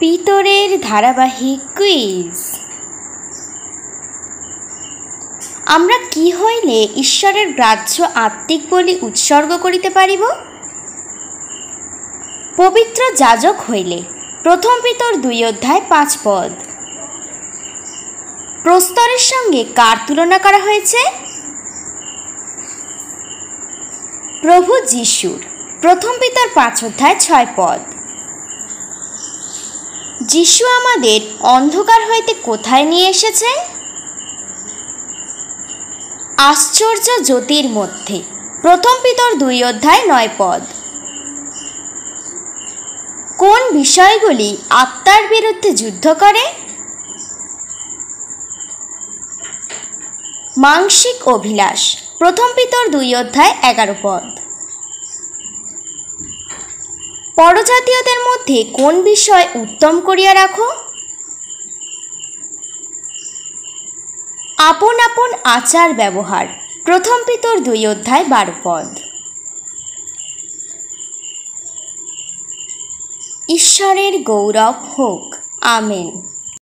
পিতরের ধারাবাহিক কুইজ আমরা কি হইলে ঈশ্বরের গ্রাহ্য আত্মিক বলি উৎসর্গ করিতে পারিব? পবিত্র যাজক হইলে প্রথম পিতর দুই অধ্যায় পাঁচ পদ। প্রস্তরের সঙ্গে কার তুলনা করা হয়েছে? প্রভু যিশুর। প্রথম পিতর পাঁচ অধ্যায় ছয় পদ। যিশু আমাদের অন্ধকার হইতে কোথায় নিয়ে এসেছেন আশ্চর্য জ্যোতির মধ্যে। প্রথম পিতর দুই অধ্যায় নয় পদ। কোন বিষয়গুলি আত্মার বিরুদ্ধে যুদ্ধ করে? মাংসিক অভিলাষ। প্রথম পিতর দুই অধ্যায় এগারো পদ। পরজাতীয়দের মধ্যে কোন বিষয় উত্তম করিয়া রাখো? আপন আপন আচার ব্যবহার, প্রথম পিতর দুই অধ্যায় বারো পদ। ঈশ্বরের গৌরব হোক, আমেন।